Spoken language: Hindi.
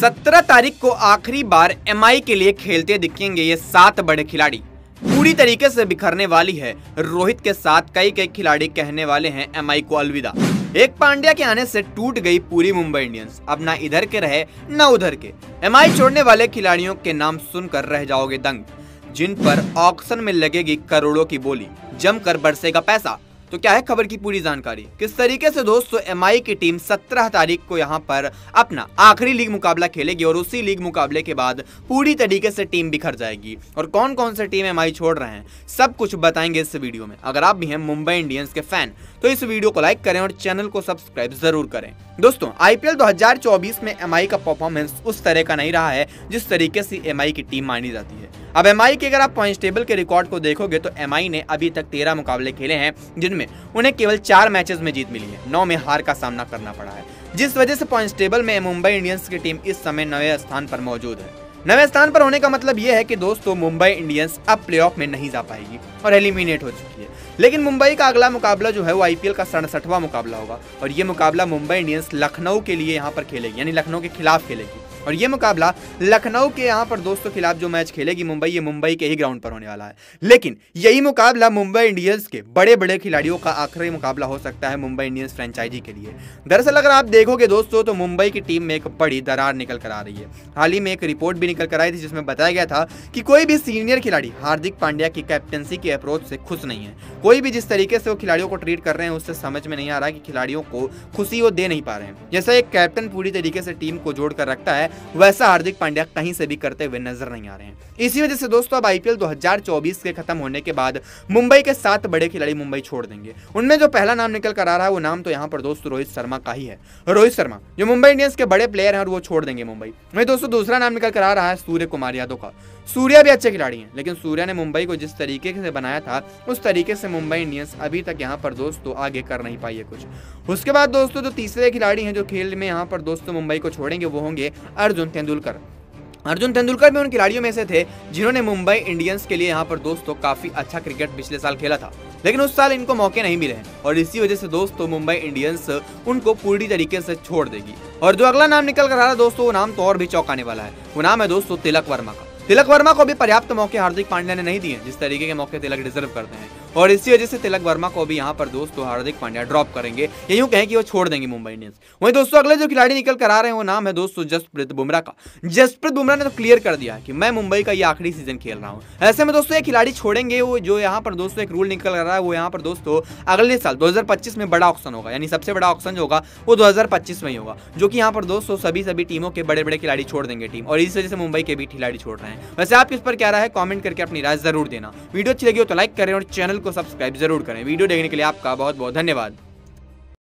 सत्रह तारीख को आखिरी बार एमआई के लिए खेलते दिखेंगे ये सात बड़े खिलाड़ी। पूरी तरीके से बिखरने वाली है। रोहित के साथ कई कई खिलाड़ी कहने वाले हैं एमआई को अलविदा। एक पांड्या के आने से टूट गई पूरी मुंबई इंडियंस। अब ना इधर के रहे, न उधर के। एमआई छोड़ने वाले खिलाड़ियों के नाम सुनकर रह जाओगे दंग। जिन पर ऑक्शन में लगेगी करोड़ों की बोली। जमकर बरसेगा पैसा। तो क्या है खबर की पूरी जानकारी? किस तरीके से दोस्तों एमआई की टीम 17 तारीख को यहाँ पर अपना आखिरी लीग मुकाबला खेलेगी और उसी लीग मुकाबले के बाद पूरी तरीके से टीम बिखर जाएगी? और कौन कौन से टीम एमआई छोड़ रहे हैं? सब कुछ बताएँगे इस वीडियो में। अगर आप भी हैं मुंबई इंडियंस के फ़ैन तो इस वीडियो को लाइक करें और चैनल को सब्सक्राइब ज़रूर करें। दोस्तों आईपीएल 2024 में एमआई का परफॉर्मेंस उस तरह का नहीं रहा है जिस तरीके से एमआई की टीम मानी जाती है। अब एमआई के अगर आप पॉइंट टेबल के रिकॉर्ड को देखोगे तो एमआई ने अभी तक तेरह मुकाबले खेले हैं, जिनमें उन्हें केवल चार मैचेस में जीत मिली है। नौ में हार का सामना करना पड़ा है। जिस वजह से पॉइंट टेबल में मुंबई इंडियंस की टीम इस समय नवे स्थान पर मौजूद है। नवे स्थान पर होने का मतलब यह है कि दोस्तों, मुंबई इंडियंस अब प्लेऑफ में नहीं जा पाएगी और एलिमिनेट हो चुकी है। लेकिन मुंबई का अगला मुकाबला जो है, वो आईपीएल का सड़सठवा मुकाबला होगा। और ये मुकाबला मुंबई इंडियंस लखनऊ के लिए यहाँ पर खेलेगी, यानी लखनऊ के खिलाफ खेलेगी। और ये मुकाबला लखनऊ के यहाँ पर दोस्तों खिलाफ जो मैच खेलेगी मुंबई, ये मुंबई के ही ग्राउंड पर होने वाला है। लेकिन यही मुकाबला मुंबई इंडियंस के बड़े बड़े खिलाड़ियों का आखिरी मुकाबला हो सकता है मुंबई इंडियंस फ्रेंचाइजी के लिए। दरअसल अगर आप देखोगे दोस्तों तो मुंबई की टीम में एक बड़ी दरार निकल कर आ रही है। हाल ही में एक रिपोर्ट भी निकल कर आई थी, जिसमें बताया गया था कि कोई भी सीनियर खिलाड़ी हार्दिक पांड्या की कैप्टनसी के अप्रोच से खुश नहीं है। कोई भी जिस तरीके से वो खिलाड़ियों को ट्रीट कर रहे हैं, उससे समझ में नहीं आ रहा कि खिलाड़ियों को खुशी वो दे नहीं पा रहे हैं। जैसा एक कैप्टन पूरी तरीके से टीम को जोड़कर रखता है वैसा हार्दिक पांड्या कहीं से भी करते हुए नज़र नहीं आ रहे हैं। इसी वजह से दोस्तों, अब आईपीएल 2024 के खत्म होने के बाद मुंबई के सात बड़े खिलाड़ी मुंबई छोड़ देंगे। उनमें जो पहला नाम निकल कर आ रहा है, वो नाम तो यहाँ पर दोस्तों रोहित शर्मा का ही है। रोहित शर्मा, जो मुंबई इंडियंस के बड़े प्लेयर हैं और वो छोड़ देंगे मुंबई। वही दोस्तों, दूसरा नाम निकल कर आ रहा है सूर्य कुमार यादव का। सूर्या भी अच्छे खिलाड़ी हैं, लेकिन सूर्या ने मुंबई को जिस तरीके से बनाया था, उस तरीके से मुंबई इंडियंस अभी तक यहाँ पर दोस्तों आगे कर नहीं पाई है कुछ। उसके बाद दोस्तों, जो तीसरे खिलाड़ी हैं जो खेल में यहाँ पर दोस्तों मुंबई को छोड़ेंगे, वो होंगे अर्जुन तेंदुलकर। अर्जुन तेंदुलकर भी उन खिलाड़ियों में से थे जिन्होंने मुंबई इंडियंस के लिए यहाँ पर दोस्तों काफ़ी अच्छा क्रिकेट पिछले साल खेला था। लेकिन उस साल इनको मौके नहीं मिले और इसी वजह से दोस्तों मुंबई इंडियंस उनको पूरी तरीके से छोड़ देगी। और जो अगला नाम निकल कर आ रहा है दोस्तों वो नाम तो और भी चौंकाने वाला है। वो नाम है दोस्तों तिलक वर्मा का। तिलक वर्मा को भी पर्याप्त मौके हार्दिक पांड्या ने नहीं दिए, जिस तरीके के मौके तिलक डिजर्व करते हैं। और इसी वजह से तिलक वर्मा को भी यहाँ पर दोस्तों हार्दिक पांड्या ड्रॉप करेंगे। ये यूँ कहें कि वो छोड़ देंगे मुंबई इंडियंस। वहीं दोस्तों, अगले जो खिलाड़ी निकल कर आ रहे हैं, वो नाम है दोस्तों जसप्रीत बुमराह का। जसप्रीत बुमराह ने तो क्लियर कर दिया कि मैं मुंबई का ये आखिरी सीज़न खेल रहा हूँ। ऐसे में दोस्तों, ये खिलाड़ी छोड़ेंगे वो, जो यहाँ पर दोस्तों एक रूल निकल कर रहा है, वो यहाँ पर दोस्तों अगले साल, दो हज़ार पच्चीस में बड़ा ऑप्शन होगा। यानी सबसे बड़ा ऑप्शन जो होगा, वो दो हज़ार पच्चीस में ही होगा, जो कि यहाँ पर दोस्तों सभी सभी टीमों के बड़े बड़े खिलाड़ी छोड़ देंगे टीम। और इस वजह से मुंबई के भी खिलाड़ी छोड़ रहे वैसे आप इस पर क्या रहा है कॉमेंट करके अपनी राय ज़रूर देना। वीडियो अच्छी लगी हो तो लाइक करें और चैनल को सब्सक्राइब ज़रूर करें। वीडियो देखने के लिए आपका बहुत बहुत धन्यवाद।